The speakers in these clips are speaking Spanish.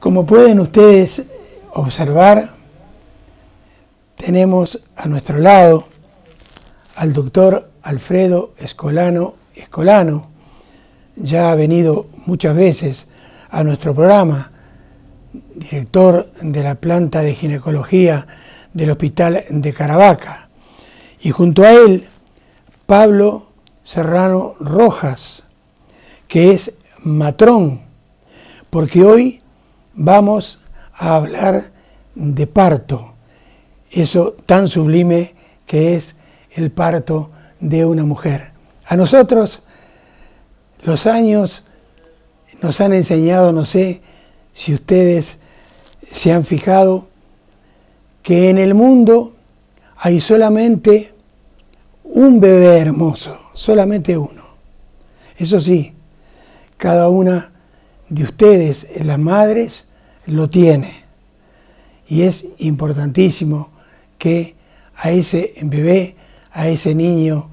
Como pueden ustedes observar, tenemos a nuestro lado al doctor Alfredo Escolano Escolano. Ya ha venido muchas veces a nuestro programa, director de la planta de ginecología del Hospital de Caravaca. Y junto a él, Pablo Serrano Rojas, que es matrón, porque hoy vamos a hablar de parto, eso tan sublime que es el parto de una mujer. A nosotros los años nos han enseñado, no sé si ustedes se han fijado, que en el mundo hay solamente un bebé hermoso, solamente uno. Eso sí, cada una de ustedes, las madres, lo tiene. Y es importantísimo que a ese bebé, a ese niño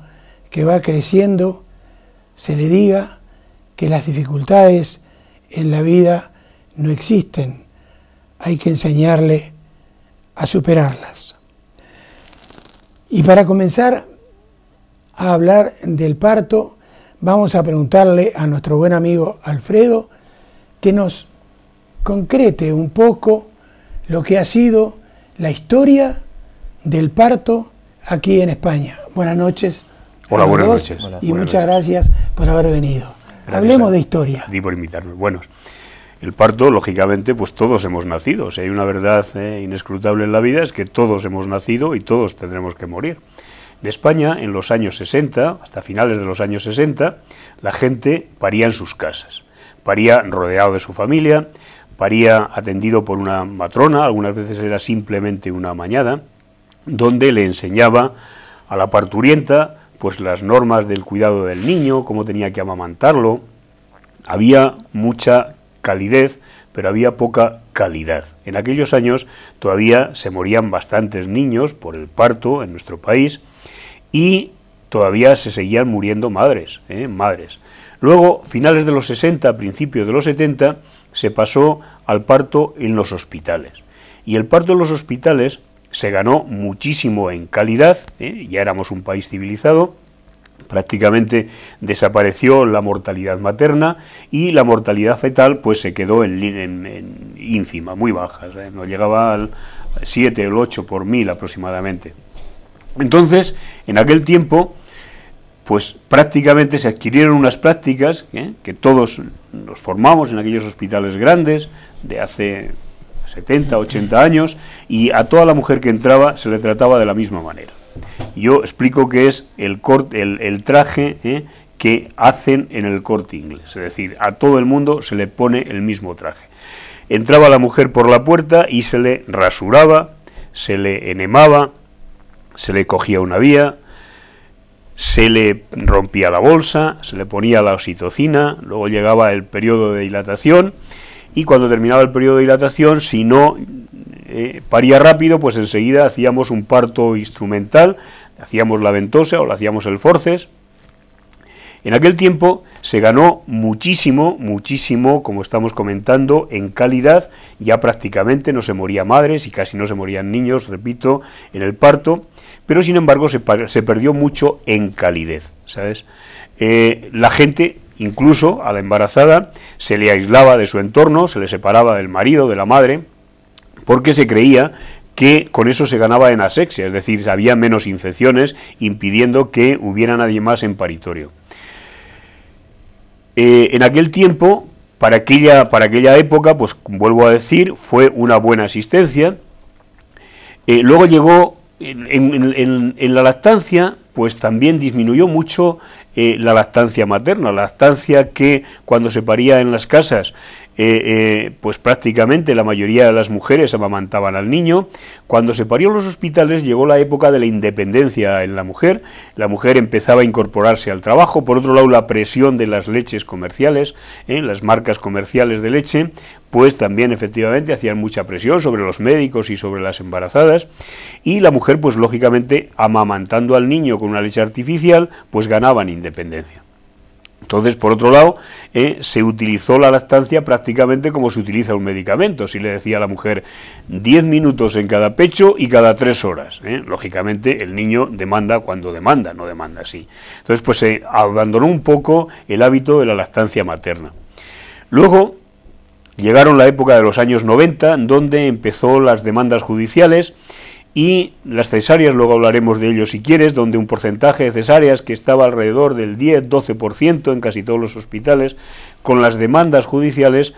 que va creciendo, se le diga que las dificultades en la vida no existen. Hay que enseñarle a superarlas. Y para comenzar a hablar del parto, vamos a preguntarle a nuestro buen amigo Alfredo que nos concrete un poco lo que ha sido la historia del parto aquí en España. Buenas noches. Hola, buenas noches. y muchas gracias por haber venido. Hablemos de historia. Di por invitarme. Bueno, el parto, lógicamente, pues todos hemos nacido. Si hay una verdad eh, inescrutable en la vida es que todos hemos nacido y todos tendremos que morir. En España, en los años 60, hasta finales de los años 60, la gente paría en sus casas. Paría rodeado de su familia, paría atendido por una matrona, algunas veces era simplemente una mañada, donde le enseñaba a la parturienta pues las normas del cuidado del niño, cómo tenía que amamantarlo. Había mucha calidez, pero había poca calidad. En aquellos años todavía se morían bastantes niños por el parto en nuestro país y todavía se seguían muriendo madres, ¿eh? madres. Luego, finales de los 60, principios de los 70, se pasó al parto en los hospitales. Y el parto en los hospitales se ganó muchísimo en calidad, ¿eh? ya éramos un país civilizado, prácticamente desapareció la mortalidad materna y la mortalidad fetal pues se quedó en, ínfima, muy baja, no llegaba al 7 o 8 por mil aproximadamente. Entonces, en aquel tiempo, pues prácticamente se adquirieron unas prácticas ¿eh? que todos nos formamos en aquellos hospitales grandes de hace 70, 80 años, y a toda la mujer que entraba se le trataba de la misma manera. Yo explico que es el, el, traje ¿eh? que hacen en el corte inglés, es decir, a todo el mundo se le pone el mismo traje. Entraba la mujer por la puerta y se le rasuraba, se le enemaba, se le cogía una vía, se le rompía la bolsa, se le ponía la oxitocina, luego llegaba el periodo de dilatación y cuando terminaba el periodo de dilatación, si no eh, paría rápido, pues enseguida hacíamos un parto instrumental, hacíamos la ventosa o le hacíamos el forces. En aquel tiempo se ganó muchísimo, muchísimo, como estamos comentando, en calidad, ya prácticamente no se moría madres y casi no se morían niños, repito, en el parto, pero sin embargo se, se perdió mucho en calidez, ¿sabes? Eh, la gente Incluso a la embarazada se le aislaba de su entorno, se le separaba del marido, de la madre, porque se creía que con eso se ganaba en asexia, es decir, había menos infecciones, impidiendo que hubiera nadie más en paritorio. Eh, en aquel tiempo, para aquella, para aquella época, pues vuelvo a decir, fue una buena asistencia. Eh, luego llegó en, la lactancia, pues también disminuyó mucho eh, la lactancia materna, la lactancia que cuando se paría en las casas eh, eh, pues prácticamente la mayoría de las mujeres amamantaban al niño. Cuando se parió en los hospitales llegó la época de la independencia en la mujer, la mujer empezaba a incorporarse al trabajo, por otro lado la presión de las leches comerciales, ¿eh? las marcas comerciales de leche, pues también efectivamente hacían mucha presión sobre los médicos y sobre las embarazadas, y la mujer pues lógicamente amamantando al niño con una leche artificial, pues ganaban independencia. Entonces, por otro lado, eh, se utilizó la lactancia prácticamente como se utiliza un medicamento. Si le decía a la mujer 10 minutos en cada pecho y cada 3 horas. ¿eh? Lógicamente, el niño demanda cuando demanda, no demanda así. Entonces, pues se abandonó un poco el hábito de la lactancia materna. Luego, llegaron la época de los años 90, donde empezó las demandas judiciales y las cesáreas, luego hablaremos de ello si quieres, donde un porcentaje de cesáreas que estaba alrededor del 10-12% en casi todos los hospitales, con las demandas judiciales,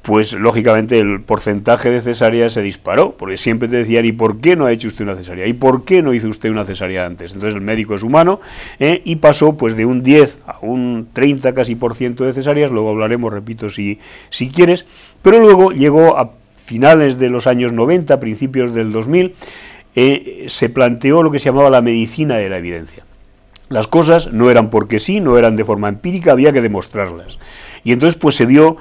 pues lógicamente el porcentaje de cesáreas se disparó, porque siempre te decían, ¿y por qué no ha hecho usted una cesárea? ¿Y por qué no hizo usted una cesárea antes? Entonces el médico es humano ¿eh? y pasó pues de un 10 a un 30 casi por ciento de cesáreas, luego hablaremos, repito, si, si quieres, pero luego llegó a finales de los años 90, principios del 2000, eh, se planteó lo que se llamaba la medicina de la evidencia. Las cosas no eran porque sí, no eran de forma empírica, había que demostrarlas. Y entonces pues se vio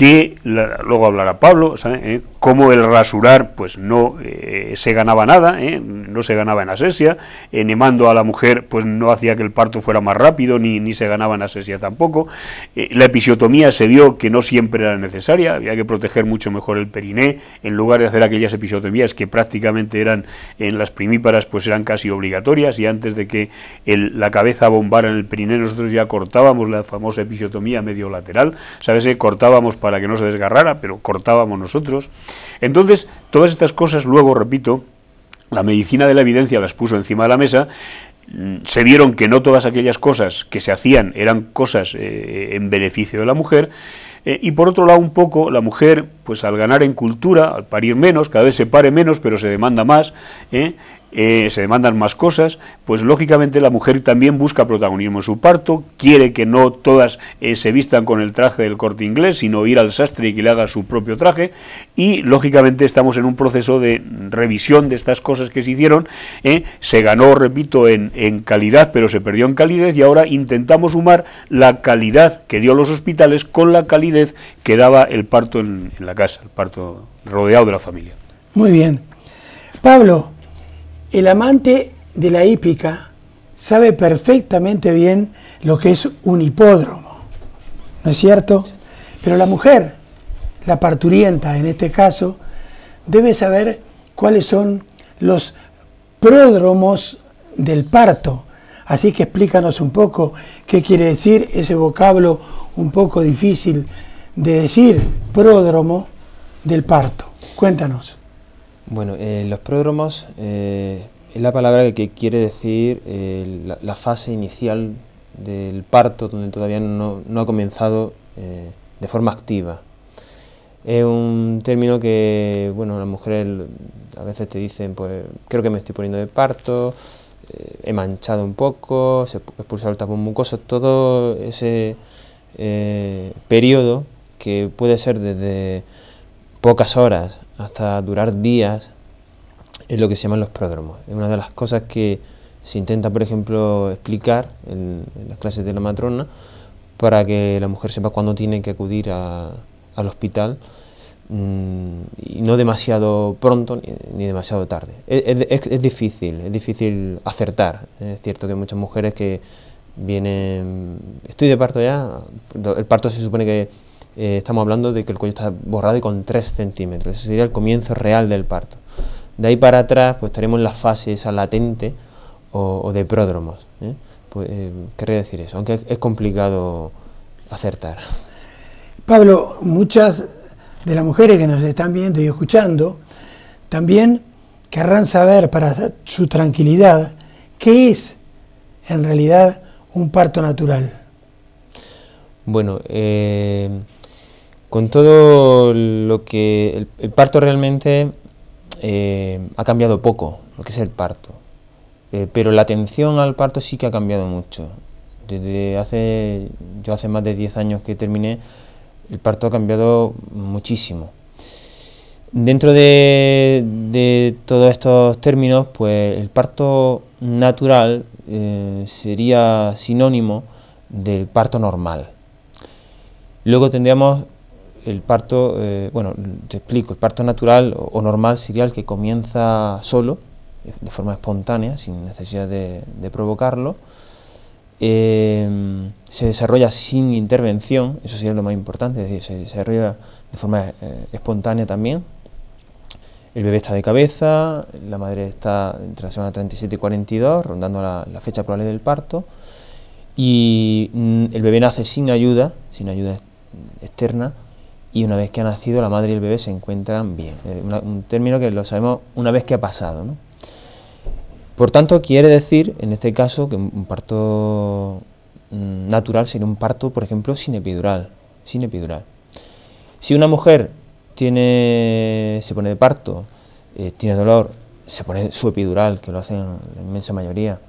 que, luego hablará Pablo, ¿eh? cómo el rasurar pues no eh, se ganaba nada, ¿eh? no se ganaba en asesia, enemando a la mujer pues no hacía que el parto fuera más rápido, ni, ni se ganaba en asesia tampoco. la episiotomía se vio que no siempre era necesaria, había que proteger mucho mejor el periné, en lugar de hacer aquellas episiotomías que prácticamente eran en las primíparas pues eran casi obligatorias y antes de que la cabeza bombara en el periné nosotros ya cortábamos la famosa episiotomía medio lateral, ¿sabes? cortábamos para para que no se desgarrara, pero cortábamos nosotros. Entonces, todas estas cosas, luego, repito, la medicina de la evidencia las puso encima de la mesa, mm, se vieron que no todas aquellas cosas que se hacían eran cosas eh, en beneficio de la mujer, eh, y por otro lado, un poco, la mujer, pues al ganar en cultura, al parir menos, cada vez se pare menos, pero se demanda más, eh, eh, se demandan más cosas, pues lógicamente la mujer también busca protagonismo en su parto, quiere que no todas eh, se vistan con el traje del corte inglés, sino ir al sastre y que le haga su propio traje, y lógicamente estamos en un proceso de revisión de estas cosas que se hicieron, eh, se ganó, repito, en, en, calidad, pero se perdió en calidez, y ahora intentamos sumar la calidad que dio los hospitales con la calidez que daba el parto en, en la casa, el parto rodeado de la familia. Muy bien. Pablo, el amante de la hípica sabe perfectamente bien lo que es un hipódromo, ¿no es cierto? Pero la mujer, la parturienta en este caso, debe saber cuáles son los pródromos del parto. Así que explícanos un poco qué quiere decir ese vocablo un poco difícil de decir, pródromo del parto. Cuéntanos. Bueno, eh, los pródromos eh, es la palabra que quiere decir eh, la, fase inicial del parto, donde todavía no, ha comenzado de forma activa. Es un término que, bueno, las mujeres a veces te dicen, pues creo que me estoy poniendo de parto, he manchado un poco, se expulsado el tapón mucoso, todo ese periodo que puede ser desde pocas horas hasta durar días, es lo que se llaman los pródromos. Es una de las cosas que se intenta, por ejemplo, explicar en, las clases de la matrona para que la mujer sepa cuándo tiene que acudir al hospital mm, y no demasiado pronto ni, demasiado tarde. Es, difícil, es difícil acertar. Es cierto que hay muchas mujeres que vienen, estoy de parto ya, el parto se supone que eh, estamos hablando de que el cuello está borrado y con 3 centímetros. Ese sería el comienzo real del parto. De ahí para atrás, pues estaremos en la fase esa latente o, de pródromos. ¿eh? Pues, eh, querría decir eso, aunque es, complicado acertar. Pablo, muchas de las mujeres que nos están viendo y escuchando también querrán saber para su tranquilidad qué es en realidad un parto natural. Bueno, eh, con todo lo que el, parto realmente eh, ha cambiado poco, lo que es el parto, eh, pero la atención al parto sí que ha cambiado mucho. Desde hace, yo hace más de 10 años que terminé, el parto ha cambiado muchísimo. Dentro de, todos estos términos, pues el parto natural eh, sería sinónimo del parto normal. Luego tendríamos el parto, eh, bueno, te explico, el parto natural o, normal sería el que comienza solo, de forma espontánea, sin necesidad de, provocarlo, eh, se desarrolla sin intervención, eso sería lo más importante, es decir, se desarrolla de forma eh, espontánea también. El bebé está de cabeza, la madre está entre la semana 37 y 42, rondando la, fecha probable del parto, y mm, el bebé nace sin ayuda, sin ayuda externa, y una vez que ha nacido la madre y el bebé se encuentran bien. un término que lo sabemos una vez que ha pasado. Por tanto, quiere decir, en este caso, que un parto mm, natural sería un parto, por ejemplo, sin epidural. Sin epidural. Si una mujer tiene, se pone de parto, eh, tiene dolor, se pone su epidural, que lo hacen la inmensa mayoría,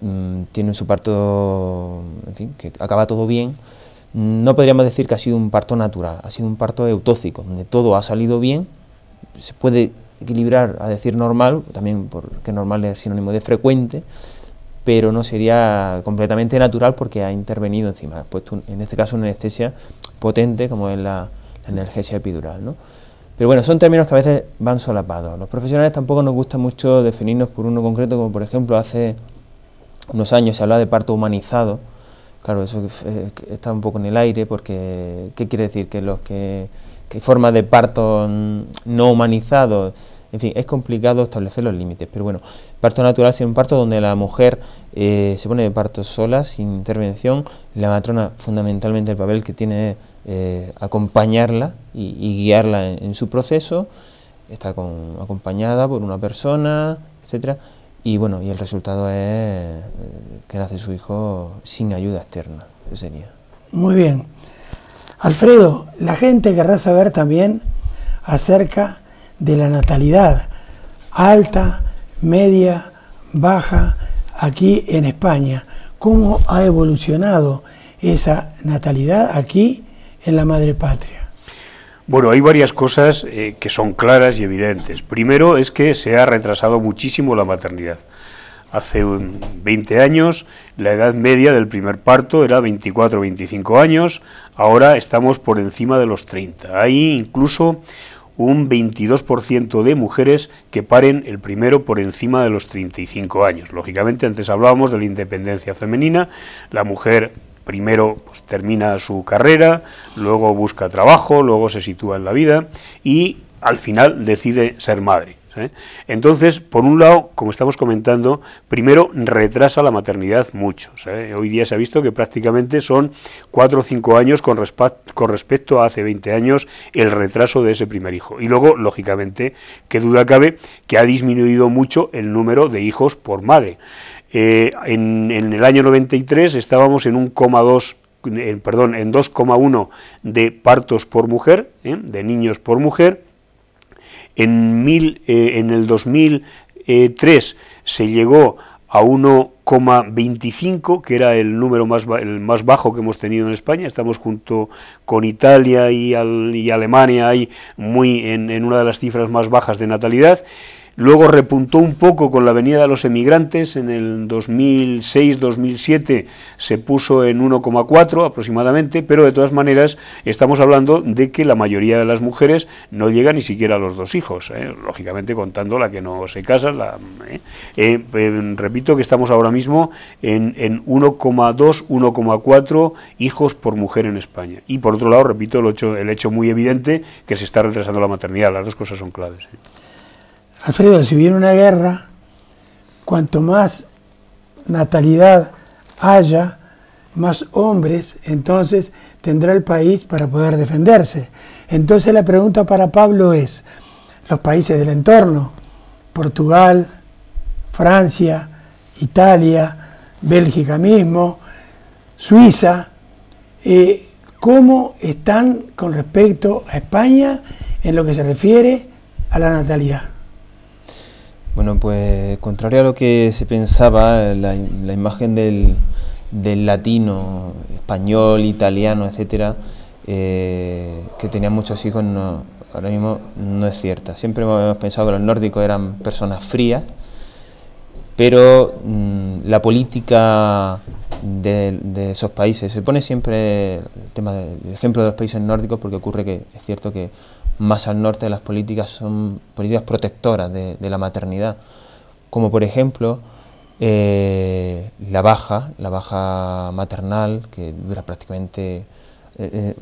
mm, tiene su parto, en fin, que acaba todo bien, no podríamos decir que ha sido un parto natural, ha sido un parto eutóxico, donde todo ha salido bien, se puede equilibrar a decir normal, también porque normal es sinónimo de frecuente, pero no sería completamente natural porque ha intervenido encima, puesto en este caso una anestesia potente como es la, analgesia epidural. ¿no? Pero bueno, son términos que a veces van solapados. Los profesionales tampoco nos gusta mucho definirnos por uno concreto, como por ejemplo hace unos años se hablaba de parto humanizado. Claro, eso está un poco en el aire porque ¿qué quiere decir? Que los que, que formas de parto no humanizados en fin, es complicado establecer los límites, pero bueno, parto natural es un parto donde la mujer eh, se pone de parto sola, sin intervención, la matrona fundamentalmente el papel que tiene eh, acompañarla y, guiarla en, su proceso, está acompañada por una persona, etcétera, y bueno, y el resultado es eh, que nace su hijo sin ayuda externa, sería. Muy bien. Alfredo, la gente querrá saber también acerca de la natalidad alta, media, baja aquí en España. ¿Cómo ha evolucionado esa natalidad aquí en la madre patria? Bueno, hay varias cosas eh, que son claras y evidentes. Primero es que se ha retrasado muchísimo la maternidad. Hace 20 años la edad media del primer parto era 24-25 años, ahora estamos por encima de los 30. Hay incluso un 22% de mujeres que paren el primero por encima de los 35 años. Lógicamente, antes hablábamos de la independencia femenina, la mujer primero pues, termina su carrera, luego busca trabajo, luego se sitúa en la vida y al final decide ser madre. ¿eh? Entonces, por un lado, como estamos comentando, primero retrasa la maternidad mucho. Hoy día se ha visto que prácticamente son cuatro o cinco años con, con, respecto a hace 20 años el retraso de ese primer hijo. Y luego, lógicamente, qué duda cabe que ha disminuido mucho el número de hijos por madre. Eh, en, el año 93 estábamos en un coma perdón, en 2,1 de partos por mujer, ¿eh? de niños por mujer, en, mil, eh, en el 2003 se llegó a 1,25, que era el número más, el más bajo que hemos tenido en España. Estamos junto con Italia y, Alemania ahí muy en una de las cifras más bajas de natalidad. Luego repuntó un poco con la venida de los emigrantes, en el 2006-2007 se puso en 1,4 aproximadamente, pero de todas maneras estamos hablando de que la mayoría de las mujeres no llega ni siquiera a los dos hijos, ¿eh? lógicamente contando la que no se casa. ¿eh? Eh, repito que estamos ahora mismo en, en 1,2, 1,4 hijos por mujer en España. Y por otro lado, repito, el hecho muy evidente que se está retrasando la maternidad, las dos cosas son claves. Alfredo, si viene una guerra, cuanto más natalidad haya, más hombres, entonces tendrá el país para poder defenderse. Entonces la pregunta para Pablo es, los países del entorno, Portugal, Francia, Italia, Bélgica mismo, Suiza, eh, ¿cómo están con respecto a España en lo que se refiere a la natalidad? Bueno, pues contrario a lo que se pensaba, la, imagen del, latino, español, italiano, etcétera, eh, que tenía muchos hijos, no, ahora mismo no es cierta. Siempre hemos pensado que los nórdicos eran personas frías, pero mm, la política de, esos países, se pone siempre el tema del ejemplo de los países nórdicos porque ocurre que es cierto que más al norte las políticas son políticas protectoras de, la maternidad, como por ejemplo eh, la baja, la baja maternal, que dura prácticamente,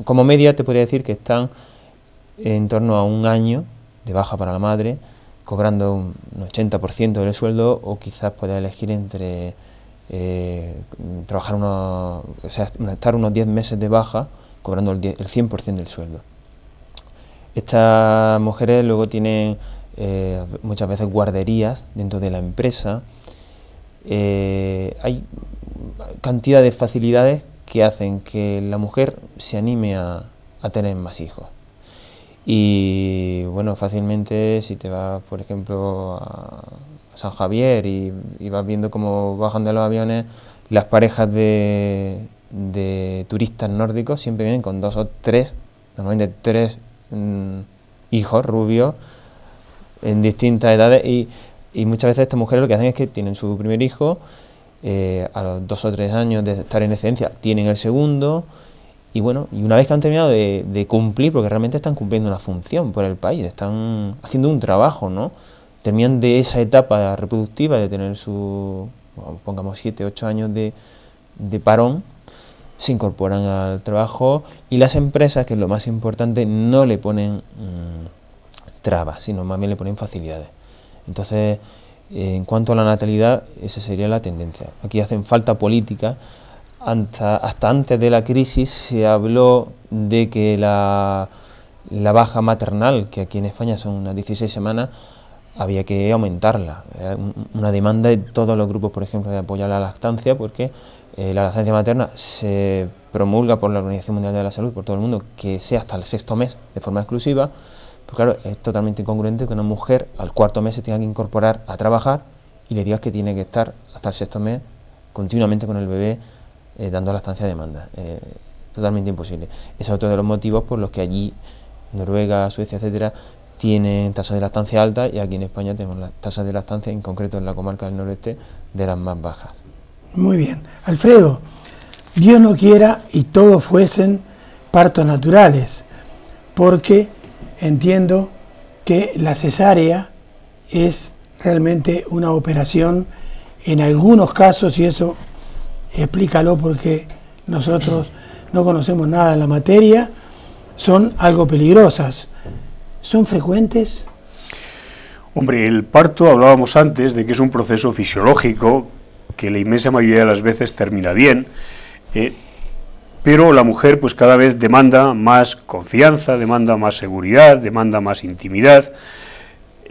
como media te podría decir que están en torno a un año de baja para la madre, cobrando un 80% del sueldo o quizás pueda elegir entre eh, trabajar unos, o sea, estar unos 10 meses de baja cobrando el, 100% del sueldo. Estas mujeres luego tienen eh, muchas veces guarderías dentro de la empresa. Eh, hay cantidad de facilidades que hacen que la mujer se anime a tener más hijos. Y bueno, fácilmente si te vas, por ejemplo, a San Javier y, vas viendo cómo bajan de los aviones, las parejas de, turistas nórdicos siempre vienen con dos o tres, normalmente tres hijos rubios en distintas edades y, muchas veces estas mujeres lo que hacen es que tienen su primer hijo, eh, a los dos o tres años de estar en excedencia tienen el segundo, y bueno, y una vez que han terminado de, cumplir, porque realmente están cumpliendo una función por el país, están haciendo un trabajo, ¿no? Terminan de esa etapa reproductiva de tener su, pongamos, siete, ocho años de, parón, se incorporan al trabajo y las empresas, que es lo más importante, no le ponen mm, trabas, sino más bien le ponen facilidades. Entonces, en cuanto a la natalidad, esa sería la tendencia. Aquí hacen falta políticas hasta, antes de la crisis se habló de que la, baja maternal, que aquí en España son unas 16 semanas, había que aumentarla. Una demanda de todos los grupos, por ejemplo, de apoyar la lactancia, porque eh, la lactancia materna se promulga por la Organización Mundial de la Salud, por todo el mundo, que sea hasta el sexto mes de forma exclusiva. Pues claro, es totalmente incongruente que una mujer al cuarto mes se tenga que incorporar a trabajar y le digas que tiene que estar hasta el sexto mes continuamente con el bebé eh, dando la estancia de demanda. Eh, totalmente imposible. Ese es otro de los motivos por los que allí, Noruega, Suecia, etcétera, tienen tasas de lactancia altas y aquí en España tenemos las tasas de lactancia, en concreto en la comarca del noreste, de las más bajas. Muy bien. Alfredo, Dios no quiera y todos fuesen partos naturales, porque entiendo que la cesárea es realmente una operación en algunos casos, y eso explícalo porque nosotros no conocemos nada de la materia, son algo peligrosas. ¿Son frecuentes? Hombre, el parto hablábamos antes de que es un proceso fisiológico que la inmensa mayoría de las veces termina bien, eh, pero la mujer pues cada vez demanda más confianza, demanda más seguridad, demanda más intimidad,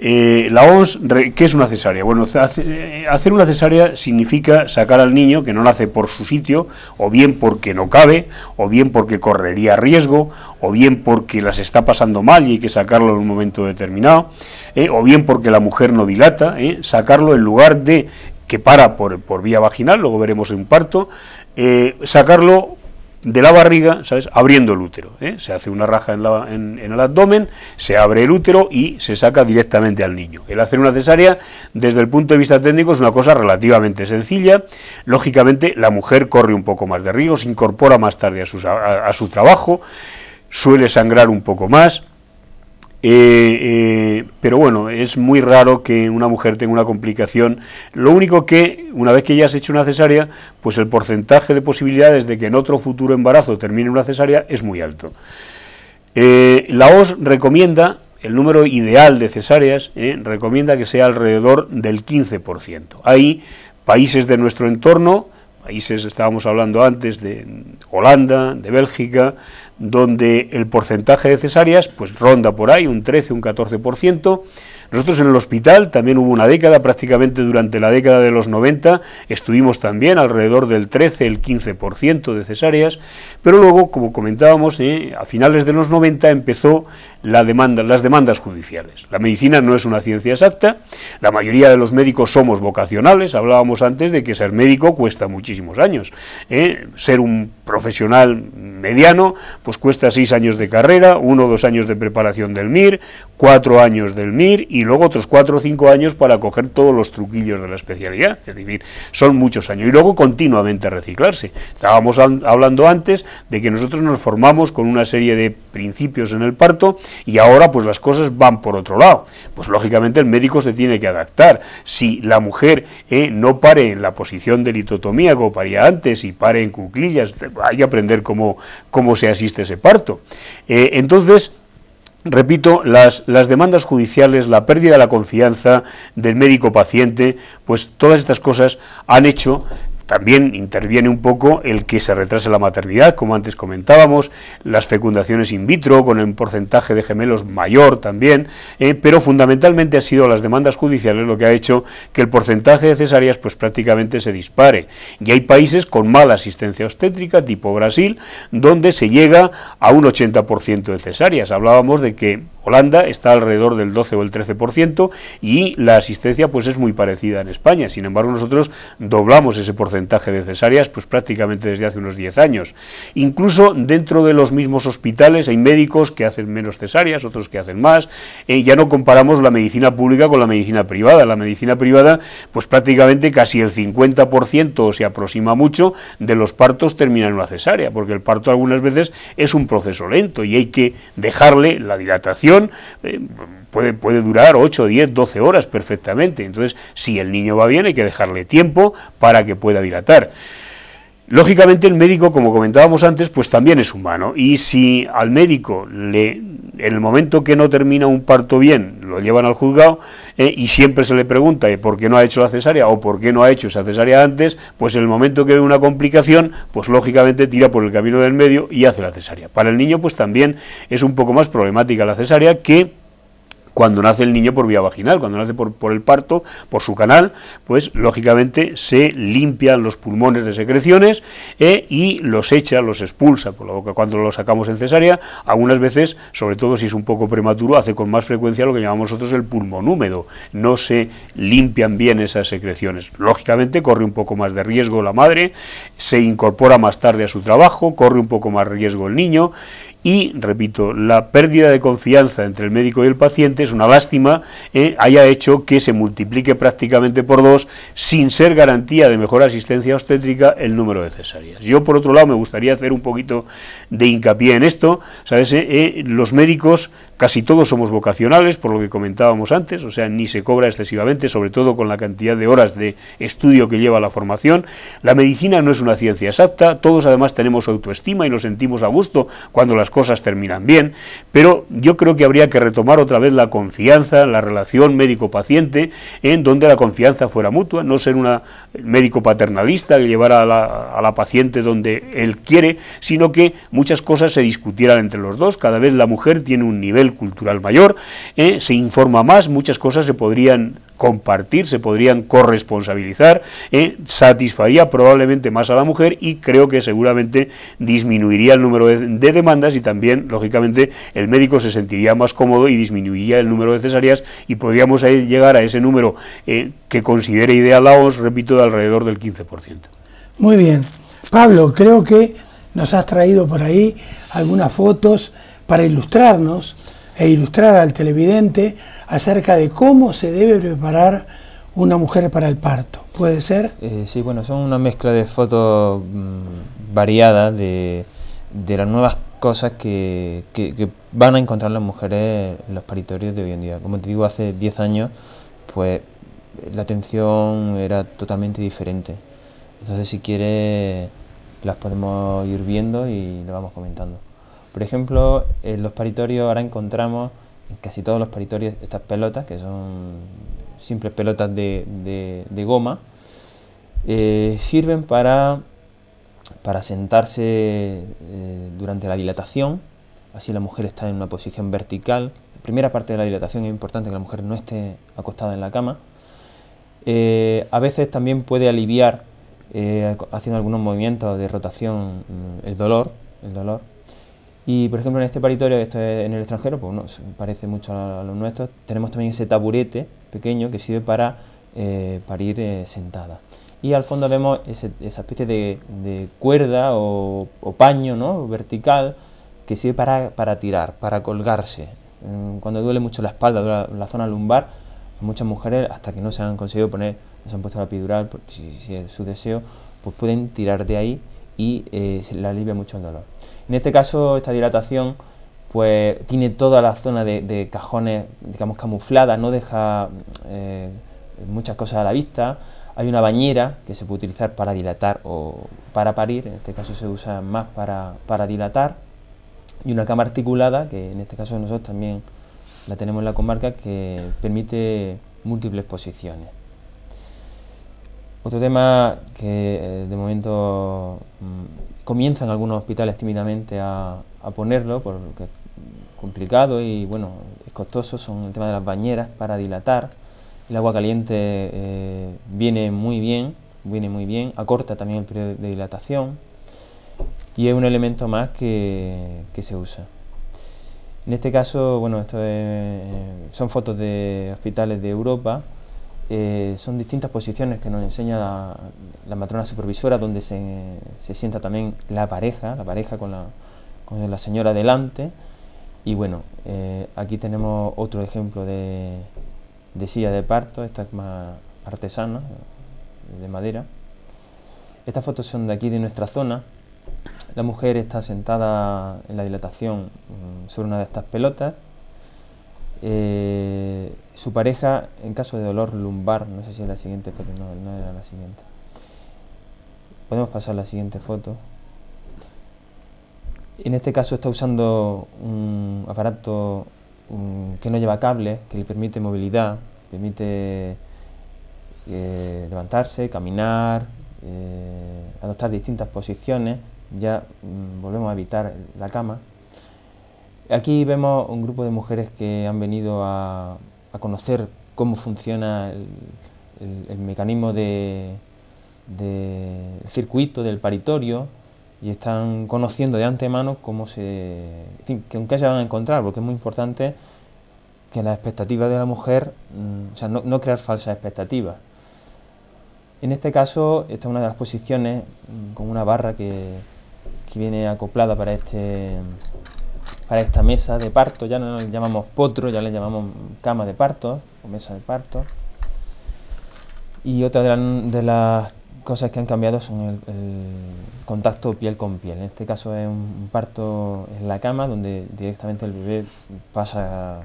eh, la OMS, ¿qué es una cesárea? Bueno, eh, hacer una cesárea significa sacar al niño que no nace por su sitio, o bien porque no cabe, o bien porque correría riesgo, o bien porque las está pasando mal y hay que sacarlo en un momento determinado, eh, o bien porque la mujer no dilata, sacarlo en lugar de que para por, por vía vaginal, luego veremos en un parto, sacarlo de la barriga, ¿sabes? Abriendo el útero. ¿eh? Se hace una raja en, el abdomen, se abre el útero y se saca directamente al niño. El hacer una cesárea, desde el punto de vista técnico, es una cosa relativamente sencilla. Lógicamente, la mujer corre un poco más de riesgo, se incorpora más tarde a su, a su trabajo, suele sangrar un poco más. Eh, eh, pero bueno, es muy raro que una mujer tenga una complicación. Lo único que, una vez que ya has hecho una cesárea, pues el porcentaje de posibilidades de que en otro futuro embarazo termine una cesárea es muy alto. Eh, la OS recomienda, el número ideal de cesáreas, recomienda que sea alrededor del 15%. Hay países de nuestro entorno, países, estábamos hablando antes de Holanda, de Bélgica, donde el porcentaje de cesáreas pues ronda por ahí un 13, un 14%, nosotros en el hospital también hubo una década, prácticamente durante la década de los 90, estuvimos también alrededor del 13, el 15% de cesáreas, pero luego, como comentábamos, eh, a finales de los 90 empezó la demanda, las demandas judiciales. La medicina no es una ciencia exacta, la mayoría de los médicos somos vocacionales, hablábamos antes de que ser médico cuesta muchísimos años, eh, ser un profesional mediano, pues cuesta seis años de carrera, uno o dos años de preparación del MIR, cuatro años del MIR y luego otros cuatro o cinco años para coger todos los truquillos de la especialidad. Es decir, son muchos años. Y luego continuamente reciclarse. Estábamos hablando antes de que nosotros nos formamos con una serie de principios en el parto y ahora pues las cosas van por otro lado. Pues lógicamente el médico se tiene que adaptar. Si la mujer eh, no pare en la posición de litotomía como paría antes y pare en cuclillas, hay que aprender cómo, cómo se asiste ese parto. Eh, entonces, Repito, las, las, demandas judiciales, la pérdida de la confianza del médico paciente, pues todas estas cosas han hecho también interviene un poco el que se retrase la maternidad, como antes comentábamos, las fecundaciones in vitro con un porcentaje de gemelos mayor también, eh, pero fundamentalmente ha sido las demandas judiciales lo que ha hecho que el porcentaje de cesáreas pues prácticamente se dispare. Y hay países con mala asistencia obstétrica, tipo Brasil, donde se llega a un 80% de cesáreas. Hablábamos de que Holanda está alrededor del 12 o el 13% y la asistencia pues es muy parecida en España. Sin embargo, nosotros doblamos ese porcentaje de cesáreas pues prácticamente desde hace unos 10 años. Incluso dentro de los mismos hospitales hay médicos que hacen menos cesáreas, otros que hacen más. Eh, ya no comparamos la medicina pública con la medicina privada. La medicina privada pues prácticamente casi el 50% se aproxima mucho de los partos terminan en una cesárea, porque el parto algunas veces es un proceso lento y hay que dejarle la dilatación eh, puede, puede durar 8, 10, 12 horas perfectamente. Entonces, si el niño va bien, hay que dejarle tiempo para que pueda dilatar. Lógicamente el médico, como comentábamos antes, pues también es humano y si al médico le en el momento que no termina un parto bien lo llevan al juzgado eh, y siempre se le pregunta por qué no ha hecho la cesárea o por qué no ha hecho esa cesárea antes, pues en el momento que ve una complicación, pues lógicamente tira por el camino del medio y hace la cesárea. Para el niño pues también es un poco más problemática la cesárea que cuando nace el niño por vía vaginal, cuando nace por, el parto, por su canal, pues lógicamente se limpian los pulmones de secreciones eh, y los echa, los expulsa por la boca cuando lo sacamos en cesárea. Algunas veces, sobre todo si es un poco prematuro, hace con más frecuencia lo que llamamos nosotros el pulmón húmedo. No se limpian bien esas secreciones. Lógicamente corre un poco más de riesgo la madre, se incorpora más tarde a su trabajo, corre un poco más riesgo el niño y, repito, la pérdida de confianza entre el médico y el paciente es una lástima, eh, haya hecho que se multiplique prácticamente por dos, sin ser garantía de mejor asistencia obstétrica, el número de cesáreas. Yo, por otro lado, me gustaría hacer un poquito de hincapié en esto. ¿sabes? Eh, eh, los médicos Casi todos somos vocacionales, por lo que comentábamos antes, o sea, ni se cobra excesivamente, sobre todo con la cantidad de horas de estudio que lleva la formación. La medicina no es una ciencia exacta, todos además tenemos autoestima y nos sentimos a gusto cuando las cosas terminan bien, pero yo creo que habría que retomar otra vez la confianza, la relación médico-paciente, en donde la confianza fuera mutua, no ser una médico paternalista que llevara a la, a la paciente donde él quiere, sino que muchas cosas se discutieran entre los dos, cada vez la mujer tiene un nivel cultural mayor, eh, se informa más, muchas cosas se podrían compartir, se podrían corresponsabilizar, eh, satisfaría probablemente más a la mujer y creo que seguramente disminuiría el número de, demandas y también, lógicamente, el médico se sentiría más cómodo y disminuiría el número de cesáreas y podríamos llegar a ese número eh, que considere ideal la OMS, repito, de alrededor del 15%. Muy bien. Pablo, creo que nos has traído por ahí algunas fotos para ilustrarnos e ilustrar al televidente acerca de cómo se debe preparar una mujer para el parto. ¿Puede ser? Eh, sí, bueno, son una mezcla de fotos mm, variadas de, las nuevas cosas que, van a encontrar las mujeres en los paritorios de hoy en día. Como te digo, hace 10 años, pues la atención era totalmente diferente. Entonces, si quieres, las podemos ir viendo y lo vamos comentando. Por ejemplo, en los paritorios ahora encontramos, en casi todos los paritorios, estas pelotas, que son simples pelotas de, goma, eh, sirven para, para sentarse eh, durante la dilatación, así la mujer está en una posición vertical. La primera parte de la dilatación es importante que la mujer no esté acostada en la cama. Eh, a veces también puede aliviar, haciendo algunos movimientos de rotación, mm, el dolor, el dolor y por ejemplo en este paritorio, esto es en el extranjero, pues no, parece mucho a, los nuestros, tenemos también ese taburete pequeño que sirve para eh, parir eh, sentada. y al fondo vemos esa especie de, cuerda o, paño ¿no? vertical que sirve para, para tirar, para colgarse. Mm, cuando duele mucho la espalda, la zona lumbar, muchas mujeres, hasta que no se han conseguido poner, no se han puesto la epidural, si, si es su deseo, pues pueden tirar de ahí y eh, se le alivia mucho el dolor. En este caso, esta dilatación pues tiene toda la zona de, cajones, digamos, camuflada, no deja eh, muchas cosas a la vista. Hay una bañera que se puede utilizar para dilatar o para parir, en este caso se usa más para, dilatar, y una cama articulada, que en este caso nosotros también la tenemos en la comarca, que permite múltiples posiciones. Otro tema que eh, de momento mm, comienzan algunos hospitales tímidamente a, ponerlo, porque es complicado y bueno, es costoso, son el tema de las bañeras para dilatar. El agua caliente eh, viene muy bien, viene muy bien, acorta también el periodo de dilatación y es un elemento más que, se usa. En este caso, bueno, esto eh, son fotos de hospitales de Europa eh, son distintas posiciones que nos enseña la, matrona supervisora, donde se, sienta también la pareja, la pareja con la, con la señora delante. Y bueno, eh, aquí tenemos otro ejemplo de, silla de parto, esta es más artesana, de madera. Estas fotos son de aquí, de nuestra zona. La mujer está sentada en la dilatación mm, sobre una de estas pelotas eh, su pareja, en caso de dolor lumbar, no sé si es la siguiente foto, no, no era la siguiente. Podemos pasar a la siguiente foto. En este caso está usando un aparato que no lleva cable, que le permite movilidad, permite eh, levantarse, caminar, eh, adoptar distintas posiciones. Ya mm, volvemos a evitar la cama. Aquí vemos un grupo de mujeres que han venido a, conocer cómo funciona el, mecanismo de, circuito del paritorio y están conociendo de antemano cómo se... En fin, que aunque se van a encontrar, porque es muy importante que las expectativas de la mujer, mm, o sea, no, crear falsas expectativas. En este caso, esta es una de las posiciones mm, con una barra que, que viene acoplada para este para esta mesa de parto, ya no le llamamos potro, ya le llamamos cama de parto o mesa de parto. Y otra de, las cosas que han cambiado son el, contacto piel con piel. En este caso es un parto en la cama donde directamente el bebé pasa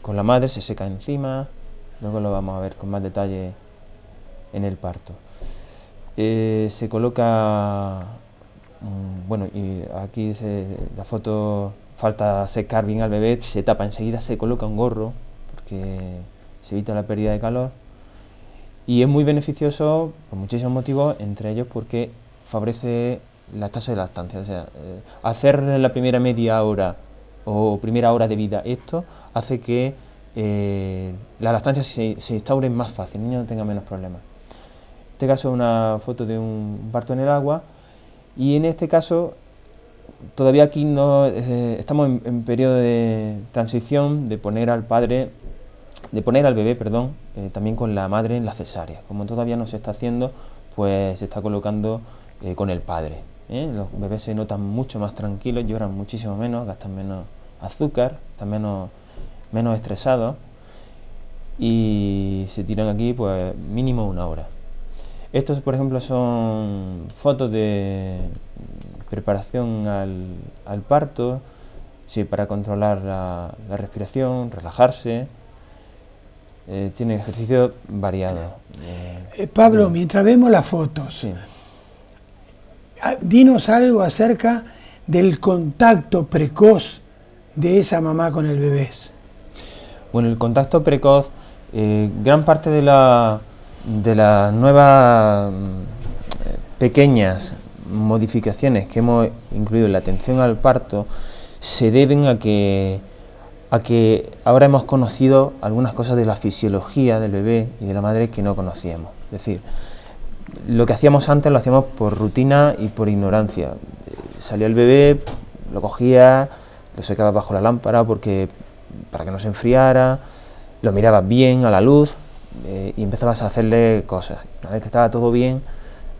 con la madre, se seca encima, luego lo vamos a ver con más detalle en el parto. Eh, se coloca, mm, bueno, y aquí la foto falta secar bien al bebé, se tapa enseguida, se coloca un gorro porque se evita la pérdida de calor y es muy beneficioso por muchísimos motivos, entre ellos porque favorece la tasa de lactancia, o sea, eh, hacer la primera media hora o primera hora de vida esto hace que eh, la lactancia se, se, instaure más fácil, el niño no tenga menos problemas. En este caso es una foto de un parto en el agua y en este caso todavía aquí no eh, estamos en, periodo de transición de poner al padre, de poner al bebé, perdón, eh, también con la madre en la cesárea. Como todavía no se está haciendo, pues se está colocando eh, con el padre. Los bebés se notan mucho más tranquilos, lloran muchísimo menos, gastan menos azúcar, están menos, menos estresados y se tiran aquí pues mínimo una hora. Estos, por ejemplo, son fotos de preparación al, parto, sí, para controlar la, respiración, relajarse. Eh, tiene ejercicio variado. Eh, Pablo, mientras vemos las fotos, ah, dinos algo acerca del contacto precoz de esa mamá con el bebé. Bueno, el contacto precoz, eh, gran parte de la, de las nuevas mm, pequeñas modificaciones que hemos incluido en la atención al parto se deben a que, a que ahora hemos conocido algunas cosas de la fisiología del bebé y de la madre que no conocíamos. Es decir, lo que hacíamos antes lo hacíamos por rutina y por ignorancia. Salía el bebé, lo cogía, lo secaba bajo la lámpara porque, para que no se enfriara, lo miraba bien a la luz eh, y empezabas a hacerle cosas. Una vez que estaba todo bien,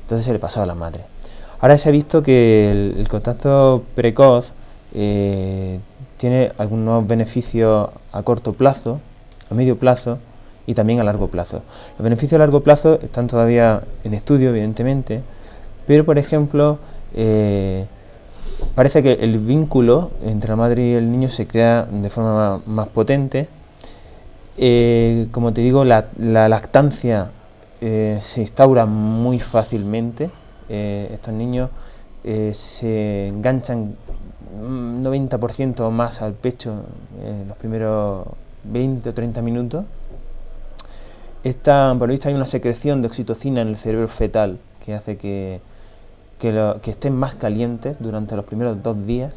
entonces se le pasaba a la madre. Ahora se ha visto que el, contacto precoz eh, tiene algunos beneficios a corto plazo, a medio plazo y también a largo plazo. Los beneficios a largo plazo están todavía en estudio, evidentemente, pero por ejemplo, eh, parece que el vínculo entre la madre y el niño se crea de forma más, potente. Eh, como te digo, la, lactancia se instaura muy fácilmente. Estos niños se enganchan 90% más al pecho en los primeros 20 o 30 minutos esta, por lo visto hay una secreción de oxitocina en el cerebro fetal que hace que, que, estén más calientes durante los primeros dos días.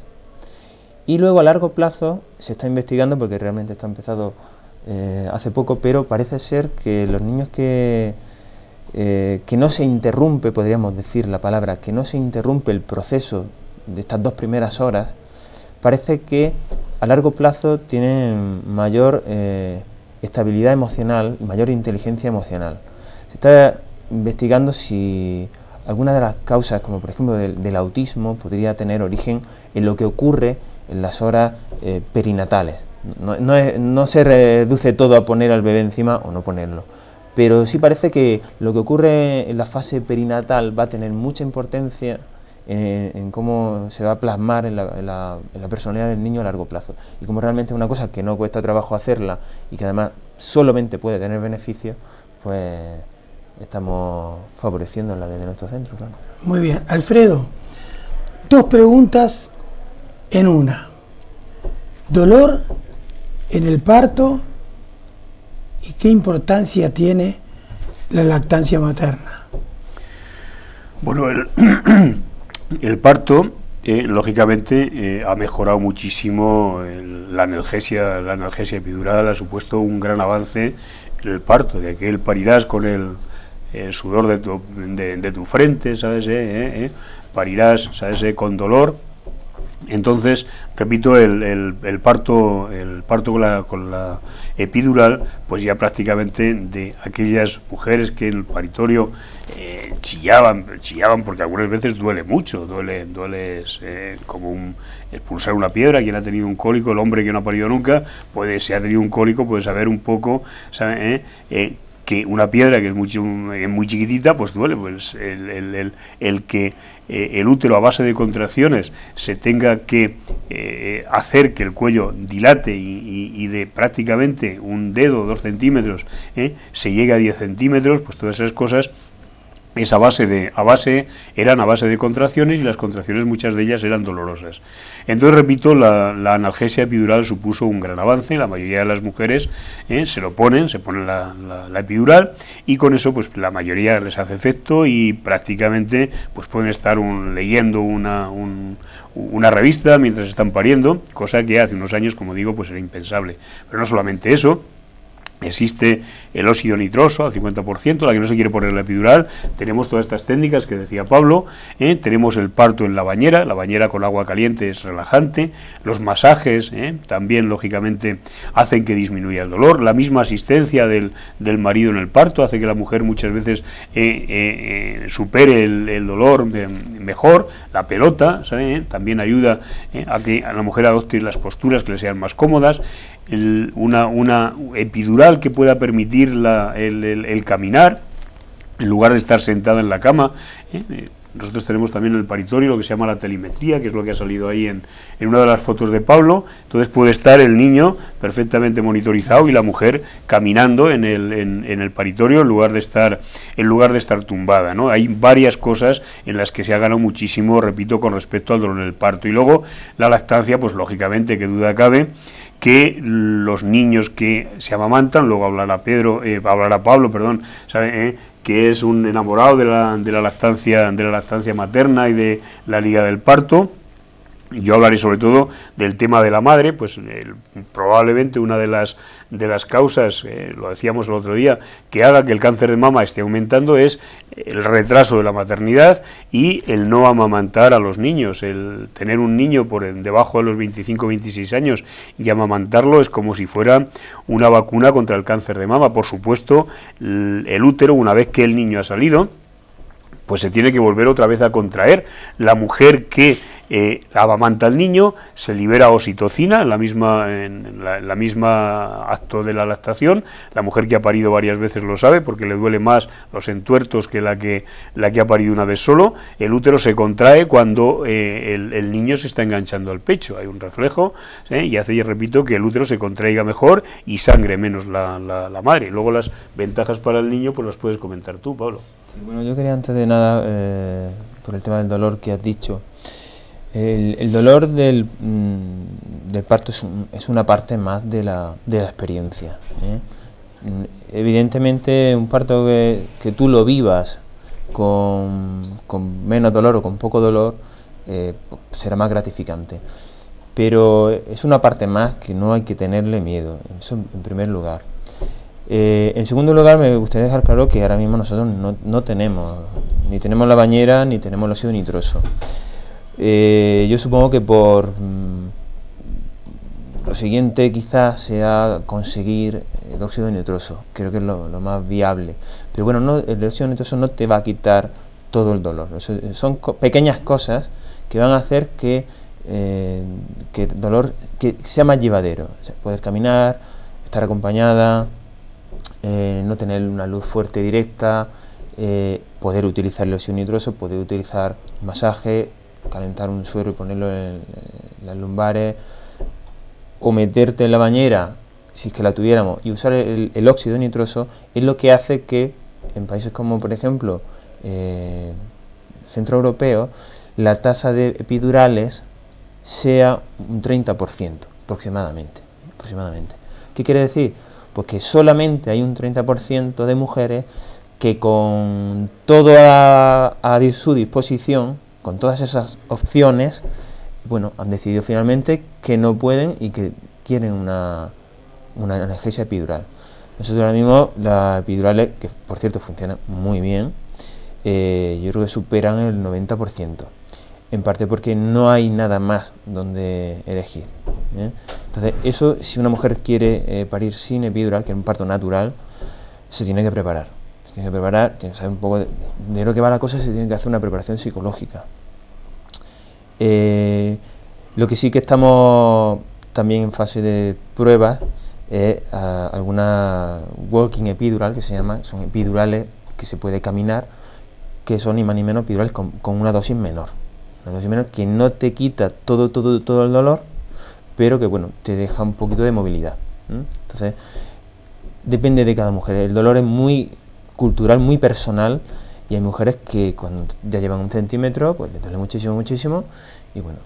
Y luego a largo plazo se está investigando, porque realmente está empezado eh, hace poco, pero parece ser que los niños que, eh, que no se interrumpe, podríamos decir la palabra, que no se interrumpe el proceso de estas dos primeras horas, parece que a largo plazo tienen mayor eh, estabilidad emocional mayor inteligencia emocional. Se está investigando si alguna de las causas, como por ejemplo del, autismo, podría tener origen en lo que ocurre en las horas eh, perinatales. No, se reduce todo a poner al bebé encima o no ponerlo, pero sí parece que lo que ocurre en la fase perinatal va a tener mucha importancia en, cómo se va a plasmar en la, personalidad del niño a largo plazo. Y como realmente es una cosa que no cuesta trabajo hacerla y que además solamente puede tener beneficios, pues estamos favoreciendo la desde nuestro centro. Muy bien. Alfredo, dos preguntas en una. Dolor en el parto y qué importancia tiene la lactancia materna. Bueno, el, parto, eh, lógicamente, eh, ha mejorado muchísimo la analgesia, la analgesia epidural ha supuesto un gran avance en el parto, de que él parirás con el, sudor de tu, de, tu, frente, ¿sabes? Eh, parirás, ¿sabes? con dolor entonces, repito, el, el, parto, el parto con la, con la, epidural, pues ya prácticamente de aquellas mujeres que en el paritorio eh, chillaban, chillaban porque algunas veces duele mucho, duele, duele eh, como un, expulsar una piedra, quien ha tenido un cólico, el hombre que no ha parido nunca, puede, si ha tenido un cólico, puede saber un poco, ¿sabe? Eh, que una piedra que es muy, muy chiquitita, pues duele, pues el, el, el, que eh, el útero a base de contracciones se tenga que eh, hacer que el cuello dilate y, de prácticamente un dedo, dos centímetros, eh, se llegue a 10 centímetros, pues todas esas cosas esa base de a base eran a base de contracciones y las contracciones muchas de ellas eran dolorosas. Entonces repito, la, analgesia epidural supuso un gran avance. La mayoría de las mujeres eh, se lo ponen, se ponen la, epidural y con eso pues la mayoría les hace efecto y prácticamente pues pueden estar leyendo una, una revista mientras están pariendo, cosa que hace unos años, como digo, pues era impensable. Pero no solamente eso Existe el óxido nitroso al 50%, la que no se quiere poner la epidural. Tenemos todas estas técnicas que decía Pablo. ¿eh? Tenemos el parto en la bañera, la bañera con agua caliente es relajante. Los masajes ¿eh? también, lógicamente, hacen que disminuya el dolor. La misma asistencia del, del marido en el parto hace que la mujer muchas veces eh, supere el, dolor mejor. La pelota también ayuda a que a la mujer adopte las posturas que le sean más cómodas una, una, epidural que pueda permitir el, caminar, en lugar de estar sentada en la cama. ¿eh? Eh, nosotros tenemos también el paritorio lo que se llama la telemetría, que es lo que ha salido ahí en, en, una de las fotos de Pablo. Entonces puede estar el niño perfectamente monitorizado y la mujer caminando en el, en, el paritorio en lugar de estar, en lugar de estar tumbada. ¿no? Hay varias cosas en las que se ha ganado muchísimo, repito, con respecto al dolor en el parto. Y luego la lactancia, pues lógicamente, que duda cabe, que los niños que se amamantan, luego hablará Pedro, eh, hablará Pablo, perdón, ¿sabe? Eh, que es un enamorado de la, de la lactancia, de la lactancia materna y de la liga del parto, Yo hablaré sobre todo del tema de la madre, pues probablemente una de las, de las causas, eh, lo decíamos el otro día, que haga que el cáncer de mama esté aumentando es el retraso de la maternidad y el no amamantar a los niños. El tener un niño por debajo de los 25-26 años y amamantarlo es como si fuera una vacuna contra el cáncer de mama. Por supuesto, el útero, una vez que el niño ha salido, pues se tiene que volver otra vez a contraer. La mujer que eh, amamanta al niño, se libera oxitocina en la misma en la, misma acto de la lactación. La mujer que ha parido varias veces lo sabe porque le duele más los entuertos que la que la que ha parido una vez solo. El útero se contrae cuando eh, el, niño se está enganchando al pecho. Hay un reflejo ¿eh? y hace y repito que el útero se contraiga mejor y sangre menos la, la, madre. Luego las ventajas para el niño pues las puedes comentar tú, Pablo. bueno, yo quería antes de nada por el tema del dolor que has dicho. El, dolor del, mm, del parto es, una parte más de la, experiencia. ¿eh? Mm, evidentemente, un parto que, tú lo vivas con, menos dolor o con poco dolor eh, será más gratificante. Pero es una parte más que no hay que tenerle miedo, eso en primer lugar. Eh, en segundo lugar, me gustaría dejar claro que ahora mismo nosotros no, no tenemos, ni tenemos la bañera, ni tenemos el óxido nitroso. Eh, yo supongo que por mm, lo siguiente quizás sea conseguir el óxido nitroso, creo que es lo, más viable. Pero bueno, no, el óxido nitroso no te va a quitar todo el dolor. son pequeñas cosas que van a hacer que, eh, que el dolor que sea más llevadero. poder caminar, estar acompañada, eh, no tener una luz fuerte directa, poder utilizar el óxido nitroso, poder utilizar masaje, calentar un suero y ponerlo en, las lumbares, o meterte en la bañera, si es que la tuviéramos, y usar el, óxido nitroso, es lo que hace que en países como, por ejemplo, eh, centro europeo, la tasa de epidurales sea un 30% aproximadamente, aproximadamente. ¿Qué quiere decir? Pues que solamente hay un 30% de mujeres que con todo a su disposición con todas esas opciones, bueno, han decidido finalmente que no pueden y que quieren una, una analgesia epidural. Nosotros ahora mismo las epidurales, que por cierto funcionan muy bien, eh, yo creo que superan el 90%, en parte porque no hay nada más donde elegir. ¿eh? Entonces, eso, si una mujer quiere eh, parir sin epidural, que es un parto natural, se tiene que preparar tiene que preparar, tiene que saber un poco de, lo que va la cosa, se tiene que hacer una preparación psicológica. Eh, lo que sí que estamos también en fase de pruebas es alguna walking epidural que se llama, son epidurales que se puede caminar, que son ni más ni menos epidurales con, una dosis menor. Una dosis menor que no te quita todo, todo, todo el dolor, pero que bueno, te deja un poquito de movilidad. Entonces, depende de cada mujer. El dolor es muy cultural muy personal y hay mujeres que cuando ya llevan un centímetro, pues les duele muchísimo, muchísimo y bueno,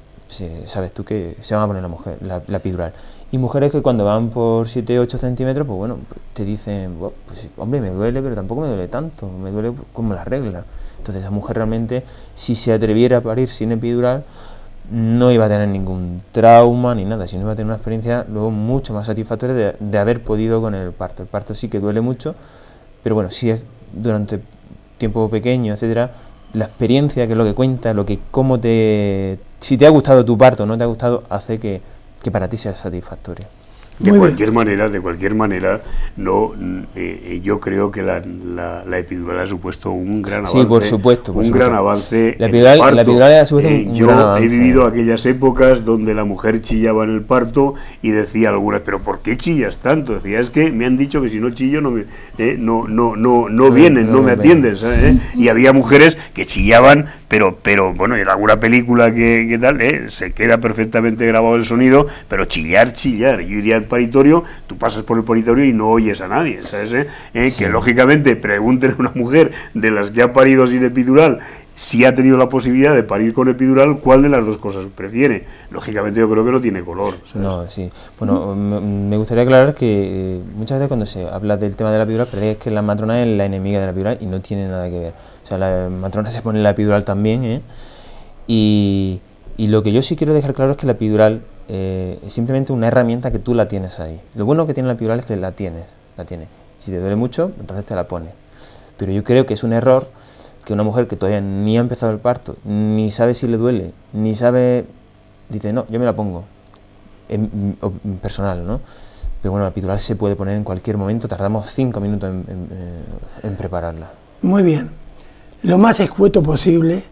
sabes tú que se van a poner la mujer, la, epidural. Y mujeres que cuando van por 7, 8 centímetros, pues bueno, te dicen, pues hombre, me duele, pero tampoco me duele tanto, me duele como la regla. Entonces esa mujer realmente, si se atreviera a parir sin epidural, no iba a tener ningún trauma ni nada, sino iba a tener una experiencia luego mucho más satisfactoria de, de haber podido con el parto. El parto sí que duele mucho, pero bueno, si es durante tiempo pequeño, etcétera, la experiencia, que es lo que cuenta, lo que cómo te si te ha gustado tu parto, no te ha gustado, hace que, que para ti sea satisfactorio. De cualquier manera, de cualquier manera, no, eh, eh, yo creo que la, la, epidural ha supuesto un gran avance. Sí, por supuesto. un gran avance. La epidural, la epidural ha supuesto un, eh, yo gran avance. he vivido aquellas épocas donde la mujer chillaba en el parto y decía alguna, pero ¿por qué chillas tanto? Decía, es que me han dicho que si no chillo no me, no, no, no, no, vienen, no, me atienden. Y había mujeres que chillaban, pero, pero bueno, en alguna película que, que tal, se queda perfectamente grabado el sonido, pero chillar, chillar. Yo diría paritorio, tú pasas por el paritorio y no oyes a nadie, ¿sabes? Eh? Eh, que lógicamente pregunten a una mujer de las que ha parido sin epidural si ha tenido la posibilidad de parir con epidural, ¿cuál de las dos cosas prefiere? Lógicamente yo creo que no tiene color. No, sí. Bueno, me gustaría aclarar que eh, muchas veces cuando se habla del tema de la epidural, parece que la matrona es la enemiga de la epidural y no tiene nada que ver. O sea, la matrona se pone la epidural también, ¿eh? Y, Y lo que yo sí quiero dejar claro es que la epidural eh, es simplemente una herramienta que tú la tienes ahí. Lo bueno que tiene la epidural es que la tienes, la. Si te duele mucho, entonces te la pones. Pero yo creo que es un error que una mujer que todavía ni ha empezado el parto, ni sabe si le duele, ni sabe, dice, no, yo me la pongo, en, personal, ¿no? Pero bueno, la epidural se puede poner en cualquier momento, tardamos cinco minutos en prepararla. Muy bien, lo más escueto posible,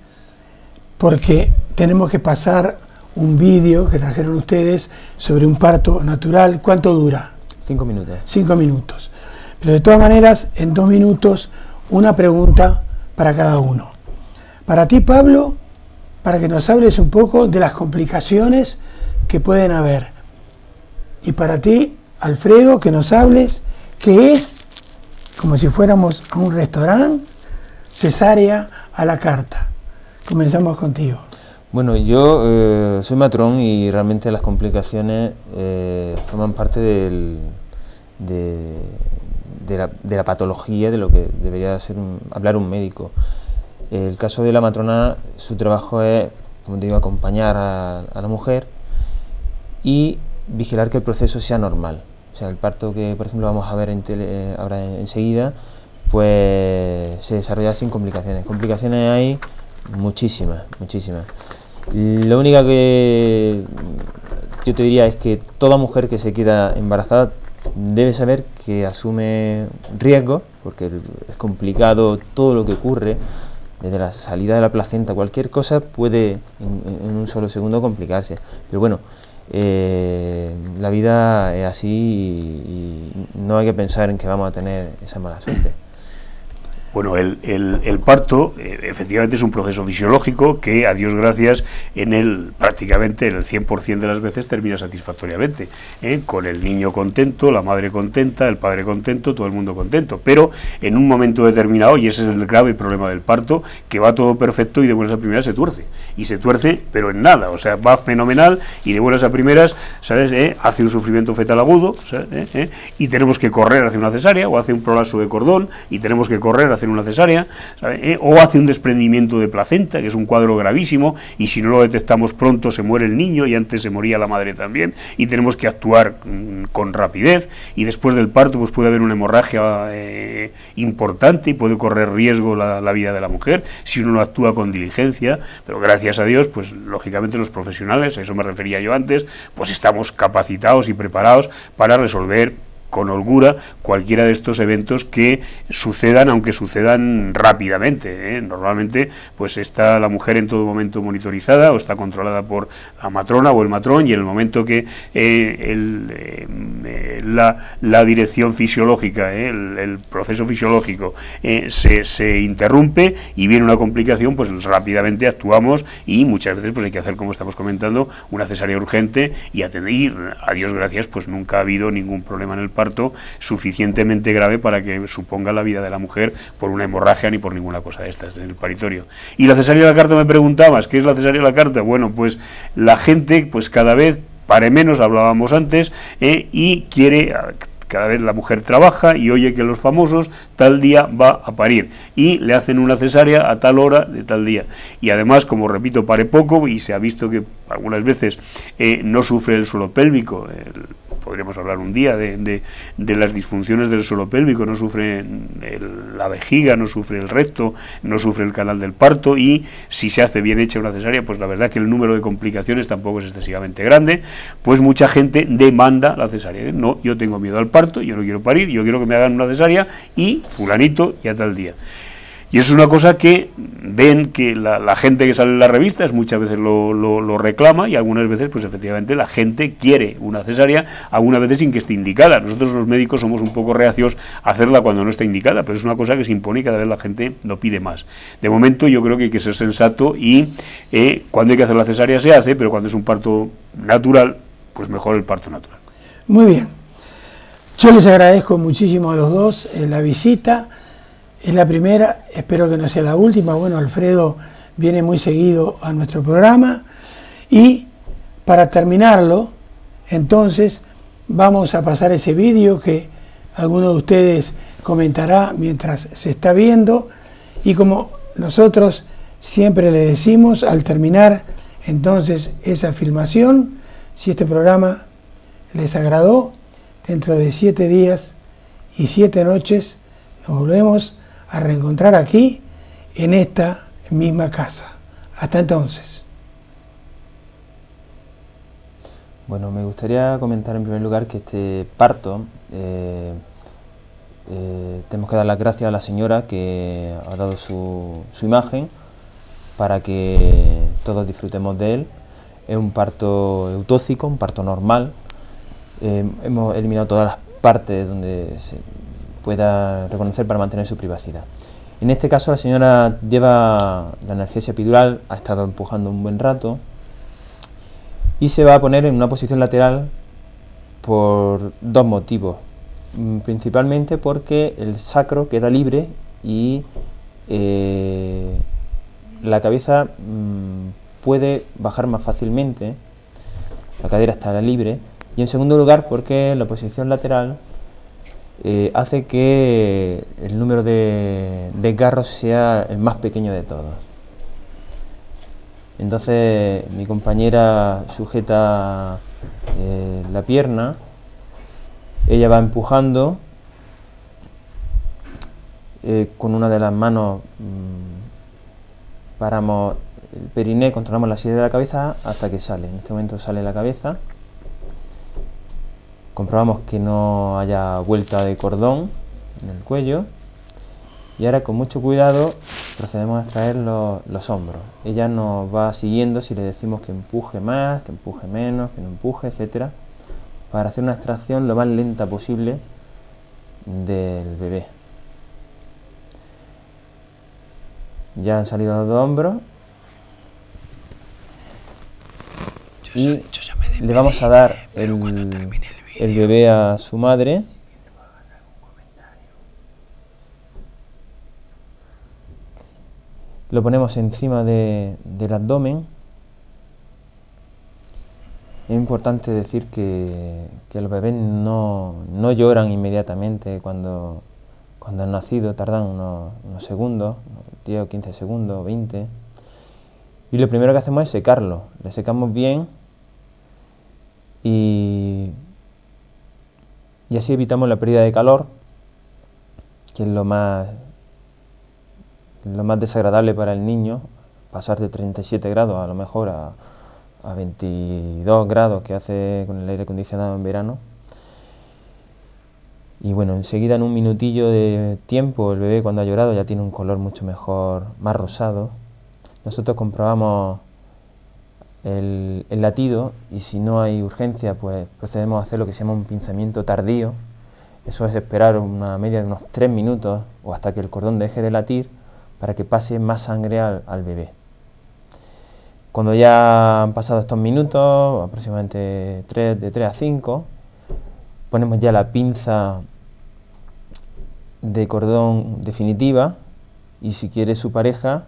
porque tenemos que pasar un vídeo que trajeron ustedes sobre un parto natural. ¿Cuánto dura? Cinco minutos. Cinco minutos. Pero de todas maneras, en dos minutos, una pregunta para cada uno. Para ti, Pablo, para que nos hables un poco de las complicaciones que pueden haber. Y para ti, Alfredo, que nos hables qué es, como si fuéramos a un restaurante, cesárea a la carta. Comenzamos contigo. Bueno, yo eh, soy matrón y realmente las complicaciones eh, forman parte del, de, la, patología de lo que debería ser hablar un médico. El caso de la matrona, su trabajo es, como te digo, acompañar a, la mujer y vigilar que el proceso sea normal. O sea, el parto que, por ejemplo, vamos a ver en tele, ahora enseguida, pues se desarrolla sin complicaciones. Complicaciones hay muchísimas, muchísimas. Lo único que yo te diría es que toda mujer que se queda embarazada debe saber que asume riesgos, porque es complicado todo lo que ocurre, desde la salida de la placenta, cualquier cosa puede en, un solo segundo complicarse. Pero bueno, eh, la vida es así y no hay que pensar en que vamos a tener esa mala suerte. Bueno, el, el, parto eh, efectivamente es un proceso fisiológico que, a Dios gracias, en el prácticamente en el 100% de las veces termina satisfactoriamente, ¿eh? con el niño contento, la madre contenta, el padre contento, todo el mundo contento. Pero en un momento determinado, y ese es el grave problema del parto, que va todo perfecto y de buenas a primeras se tuerce. Y se tuerce, pero en nada, o sea, va fenomenal y de buenas a primeras, ¿sabes? ¿Eh? Hace un sufrimiento fetal agudo, Y tenemos que correr hacia una cesárea o hace un prolapso de cordón y tenemos que correr una cesárea, eh, o hace un desprendimiento de placenta, que es un cuadro gravísimo, y si no lo detectamos pronto se muere el niño y antes se moría la madre también, y tenemos que actuar mm, con rapidez, y después del parto pues puede haber una hemorragia eh, importante y puede correr riesgo la, la, vida de la mujer si uno no actúa con diligencia, pero gracias a Dios, pues lógicamente los profesionales, a eso me refería yo antes, pues estamos capacitados y preparados para resolver con holgura cualquiera de estos eventos que sucedan, aunque sucedan rápidamente. ¿eh? Normalmente, pues está la mujer en todo momento monitorizada o está controlada por la matrona o el matrón y en el momento que eh, el, eh, la, dirección fisiológica, el, proceso fisiológico se, se, interrumpe y viene una complicación, pues rápidamente actuamos y muchas veces pues hay que hacer, como estamos comentando, una cesárea urgente y atender. A Dios gracias, pues nunca ha habido ningún problema en el parto suficientemente grave para que suponga la vida de la mujer por una hemorragia ni por ninguna cosa de estas en el paritorio. Y la cesárea de la carta me preguntabas, ¿qué es la cesárea de la carta? Bueno, pues la gente pues cada vez pare menos, hablábamos antes, eh, y quiere cada vez la mujer trabaja y oye que los famosos tal día va a parir y le hacen una cesárea a tal hora de tal día. Y además, como repito, pare poco y se ha visto que algunas veces eh, no sufre el suelo pélvico. El, podríamos hablar un día de, de, las disfunciones del suelo pélvico, no sufre la vejiga, no sufre el recto, no sufre el canal del parto y si se hace bien hecha una cesárea, pues la verdad que el número de complicaciones tampoco es excesivamente grande, pues mucha gente demanda la cesárea. No, yo tengo miedo al parto, yo no quiero parir, yo quiero que me hagan una cesárea y fulanito y a tal día. Y eso es una cosa que ven que la, gente que sale en las revistas muchas veces lo, reclama y algunas veces, pues efectivamente, la gente quiere una cesárea, algunas veces sin que esté indicada. Nosotros los médicos somos un poco reacios a hacerla cuando no está indicada, pero es una cosa que se impone y cada vez la gente lo pide más. De momento yo creo que hay que ser sensato y eh, cuando hay que hacer la cesárea se hace, pero cuando es un parto natural, pues mejor el parto natural. Muy bien. Yo les agradezco muchísimo a los dos eh, la visita. Es la primera, espero que no sea la última. Bueno, Alfredo viene muy seguido a nuestro programa. Y para terminarlo, entonces vamos a pasar ese vídeo que alguno de ustedes comentará mientras se está viendo. Y como nosotros siempre le decimos al terminar entonces esa filmación, si este programa les agradó, dentro de siete días y siete noches nos volvemos a reencontrar aquí en esta misma casa. Hasta entonces. Bueno, me gustaría comentar en primer lugar que este parto, eh, eh, tenemos que dar las gracias a la señora que ha dado su, su imagen para que todos disfrutemos de él. Es un parto eutóxico, un parto normal. Eh, hemos eliminado todas las partes donde se pueda reconocer para mantener su privacidad. En este caso la señora lleva la analgesia epidural, ha estado empujando un buen rato, y se va a poner en una posición lateral por dos motivos. Mm, principalmente porque el sacro queda libre y eh, la cabeza mm, puede bajar más fácilmente, la cadera estará libre. Y en segundo lugar porque la posición lateral eh, hace que el número de, de garros sea el más pequeño de todos. Entonces mi compañera sujeta eh, la pierna, ella va empujando eh, con una de las manos mm, paramos el periné, controlamos la silla de la cabeza hasta que sale. En este momento sale la cabeza. Comprobamos que no haya vuelta de cordón en el cuello y ahora con mucho cuidado procedemos a extraer los, hombros. Ella nos va siguiendo si le decimos que empuje más, que empuje menos, que no empuje, etcétera, para hacer una extracción lo más lenta posible del bebé. Ya han salido los dos hombros y le vamos a dar el bebé a su madre. lo ponemos encima del abdomen. Es importante decir que, los bebés no, lloran inmediatamente cuando, cuando han nacido, tardan unos, segundos, 10 o 15 segundos, 20. Y lo primero que hacemos es secarlo. Le secamos bien y, y así evitamos la pérdida de calor, que es lo más lo más desagradable para el niño, pasar de 37 grados a lo mejor a, 22 grados que hace con el aire acondicionado en verano. Y bueno, enseguida en un minutillo de tiempo el bebé cuando ha llorado ya tiene un color mucho mejor, más rosado. Nosotros comprobamos el, latido y si no hay urgencia pues procedemos a hacer lo que se llama un pinzamiento tardío. Eso es esperar una media de unos 3 minutos o hasta que el cordón deje de latir para que pase más sangre al, bebé. Cuando ya han pasado estos minutos, aproximadamente 3, de 3 a 5, ponemos ya la pinza de cordón definitiva y si quiere su pareja,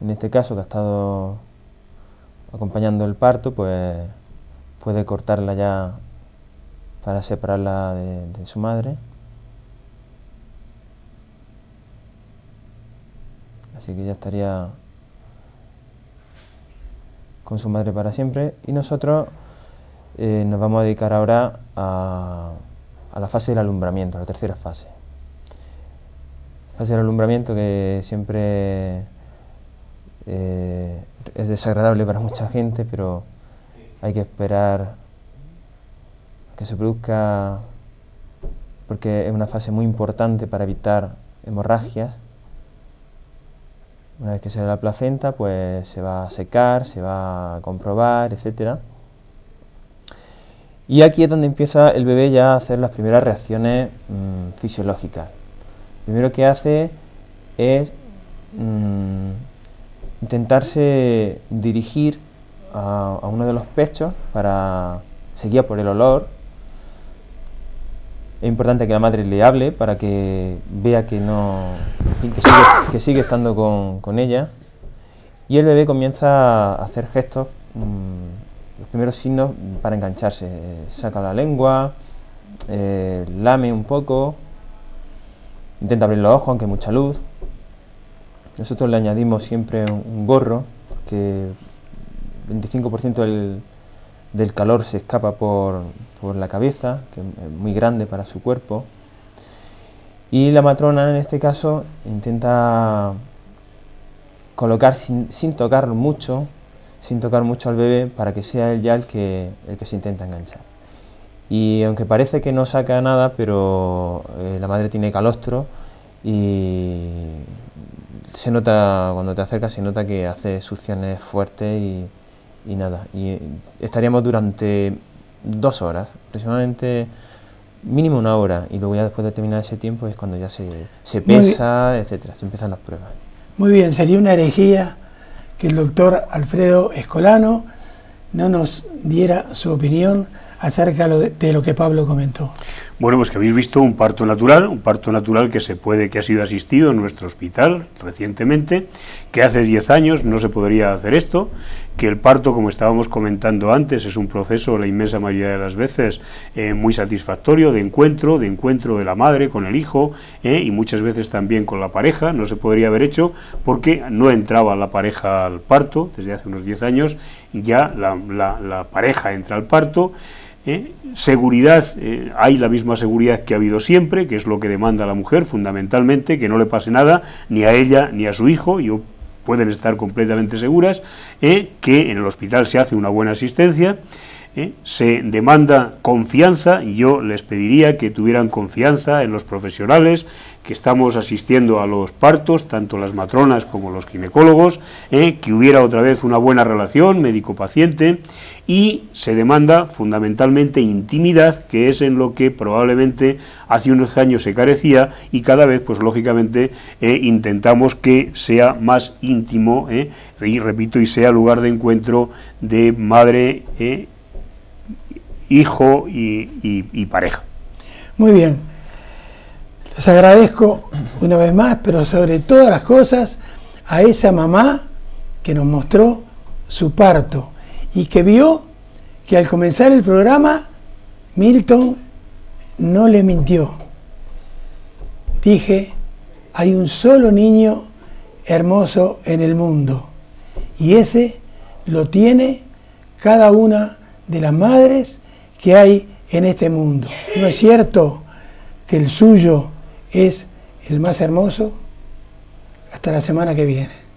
en este caso que ha estado acompañando el parto, pues puede cortarla ya para separarla de su madre. Así que ya estaría con su madre para siempre. Y nosotros eh, nos vamos a dedicar ahora a, la fase del alumbramiento, a la tercera fase. Fase del alumbramiento que siempre eh, es desagradable para mucha gente, pero hay que esperar que se produzca, porque es una fase muy importante para evitar hemorragias una vez que sale la placenta, pues se va a secar, se va a comprobar, etc. Y aquí es donde empieza el bebé ya a hacer las primeras reacciones mm, fisiológicas. Lo primero que hace es mm, intentarse dirigir a, uno de los pechos para seguir por el olor es importante que la madre le hable para que vea que no que, sigue, estando con, ella. Y el bebé comienza a hacer gestos, mm, los primeros signos para engancharse. Saca la lengua, eh, lame un poco, intenta abrir los ojos, aunque hay mucha luz. Nosotros le añadimos siempre un, gorro, que 25% del, calor se escapa por, por, la cabeza, que es muy grande para su cuerpo. Y la matrona en este caso intenta colocar sin, sin tocar mucho, sin tocar mucho al bebé para que sea él ya el que, el que se intenta enganchar. Y aunque parece que no saca nada, pero eh, la madre tiene calostro y se nota, cuando te acercas, se nota que hace succiones fuertes y, y nada. Y estaríamos durante dos horas, aproximadamente mínimo una hora, y luego ya después de terminar ese tiempo es cuando ya se, se pesa, etcétera, se empiezan las pruebas. Muy bien, sería una herejía que el doctor Alfredo Escolano no nos diera su opinión acerca de lo que Pablo comentó. Bueno, pues que habéis visto un parto natural, un parto natural que se puede, que ha sido asistido en nuestro hospital recientemente, que hace 10 años no se podría hacer esto, que el parto, como estábamos comentando antes, es un proceso, la inmensa mayoría de las veces, eh, muy satisfactorio de encuentro, de encuentro de la madre con el hijo eh, y muchas veces también con la pareja, no se podría haber hecho porque no entraba la pareja al parto, desde hace unos 10 años ya la, la pareja entra al parto, ¿eh? Seguridad, eh, hay la misma seguridad que ha habido siempre, que es lo que demanda la mujer fundamentalmente, que no le pase nada ni a ella ni a su hijo, y pueden estar completamente seguras, ¿eh? que en el hospital se hace una buena asistencia, se demanda confianza, yo les pediría que tuvieran confianza en los profesionales, que estamos asistiendo a los partos, tanto las matronas como los ginecólogos, que hubiera otra vez una buena relación médico-paciente y se demanda fundamentalmente intimidad, que es en lo que probablemente hace unos años se carecía y cada vez, pues lógicamente, eh, intentamos que sea más íntimo, eh, y repito, y sea lugar de encuentro de madre, eh, hijo y pareja. Muy bien, les agradezco una vez más, pero sobre todas las cosas, a esa mamá que nos mostró su parto y que vio que al comenzar el programa Milton no le mintió. Dije, hay un solo niño hermoso en el mundo y ese lo tiene cada una de las madres que hay en este mundo. ¿No es cierto que el suyo es el más hermoso? Hasta la semana que viene.